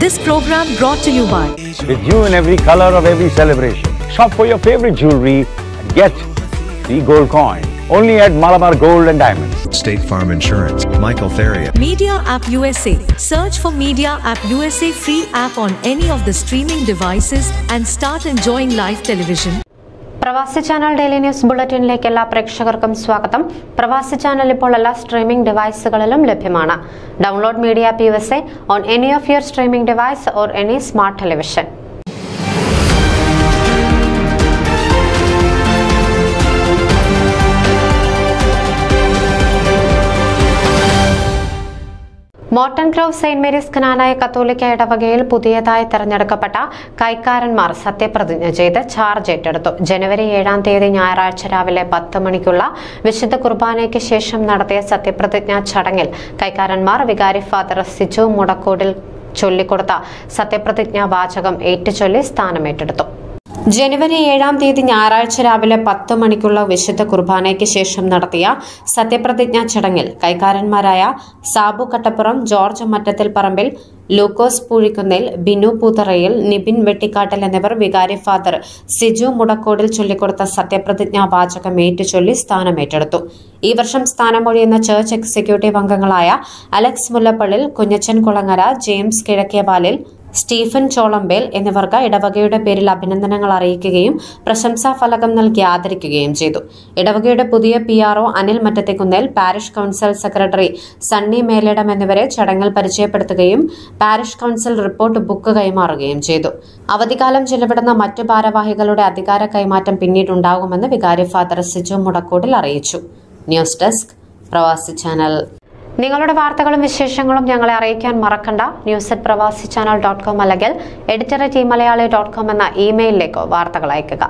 This program brought to you by with you in every color of every celebration. Shop for your favorite jewelry and get the gold coin. Only at Malabar Gold and Diamonds. State Farm Insurance, Michael Theria. Media App USA. Search for Media App USA free app on any of the streaming devices and start enjoying live television. Pravasi channel daily news ബുള്ളറ്റിനിലേക്ക് എല്ലാ പ്രേക്ഷകർക്കും സ്വാഗതം. പ്രവാസി channel ഇപ്പോൾ എല്ലാ streaming ഡിവൈസുകളിലും ലഭ്യമാണ്. Download media P S A on any of your streaming device or any smart television Morton Grove Saint Mary's Knanaya കത്തോലിക്ക ഇടവകയിൽ പുതിയതായി തെരഞ്ഞെടുക്കപ്പെട്ട കൈക്കാരന്മാർ സത്യപ്രതിജ്ഞ ചെയ്ത് ചാർജ് ഏറ്റെടുത്തു. ജനുവരി ഏഴാം തീയതി ഞായറാഴ്ച രാവിലെ പത്ത് മണിക്കുള്ള വിശുദ്ധ കുർബാനയ്ക്ക് ശേഷം നടത്തിയ സത്യപ്രതിജ്ഞാ ചടങ്ങിൽ കൈക്കാരന്മാർ വികാരി ഫാദർ സിജു മുടക്കോടിൽ ചൊല്ലിക്കൊടുത്ത സത്യപ്രതിജ്ഞാ വാചകം ഏറ്റുചൊല്ലി സ്ഥാനമേറ്റെടുത്തു ജനുവരി ഏഴാം തീയതി ഞായറാഴ്ച രാവിലെ പത്ത് മണിക്കുള്ള വിശുദ്ധ കുർബാനയ്ക്ക് ശേഷം നടത്തിയ സത്യപ്രതിജ്ഞാ ചടങ്ങിൽ കൈക്കാരന്മാരായ സാബു കട്ടപ്പുറം ജോർജ് മറ്റത്തിൽ പറമ്പിൽ ലൂക്കോസ് പൂഴിക്കുന്നിൽ ബിനു പൂതറയിൽ നിബിൻ വെട്ടിക്കാട്ടൽ എന്നിവർ വികാരി ഫാദർ സിജു മുടക്കോടിൽ ചൊല്ലിക്കൊടുത്ത സത്യപ്രതിജ്ഞാ വാചകം ഏറ്റുചൊല്ലി സ്ഥാനമേറ്റെടുത്തു ഈ വർഷം സ്ഥാനമൊഴിയുന്ന ചേർച്ച് എക്സിക്യൂട്ടീവ് അംഗങ്ങളായ Alex Mullappallil Kunjachan Kulangara James Kizhakkevalil Stephen Cholampel എന്നിവർക്ക് ഇടവകയുടെ പേരിൽ അഭിനന്ദനങ്ങൾ അറിയിക്കുകയും പ്രശംസാ ഫലകം നൽകി ആദരിക്കുകയും ചെയ്തു. ഇടവകയുടെ പുതിയ P Anil Mattathikunnel parish council secretary Sunny Meledam എന്നിവരെ ചടങ്ങിൽ പരിചയപ്പെടുത്തുകയും പാരിഷ് കൌൺസിൽ റിപ്പോർട്ട് ബുക്ക് കൈമാറുകയും ചെയ്തു. അവധിക്കാലം ചെലവിടുന്ന മറ്റു ഭാരവാഹികളുടെ അധികാര കൈമാറ്റം പിന്നീടുണ്ടാകുമെന്ന് വികാരി ഫാദർ സിജു മുടക്കോടിൽ അറിയിച്ചു. News desk Pravasi channel. നിങ്ങളുടെ വാർത്തകളും വിശേഷങ്ങളും ഞങ്ങളെ അറിയിക്കാൻ മറക്കണ്ട. News at Pravasi channel dot com അല്ലെങ്കിൽ editor T Malayali dot com എന്ന ഇമെയിലിലേക്കോ വാർത്തകൾ അയയ്ക്കുക